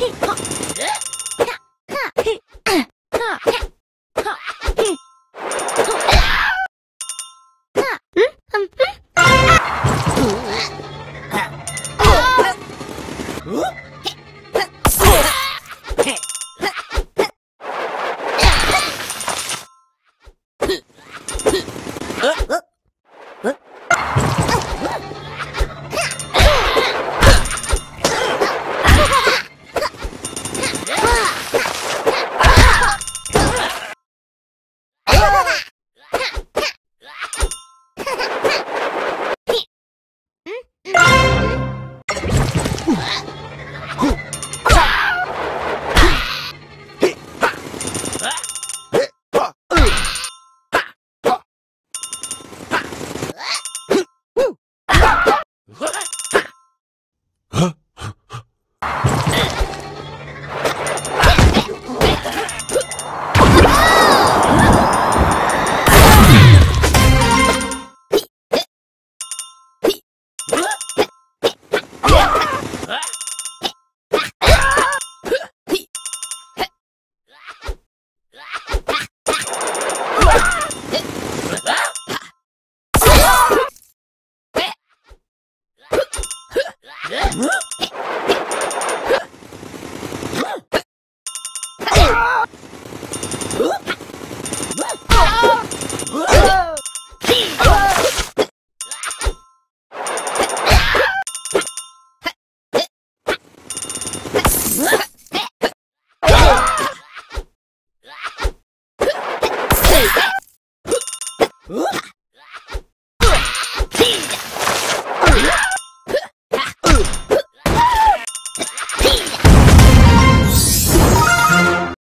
嘿，好。暖。Huh?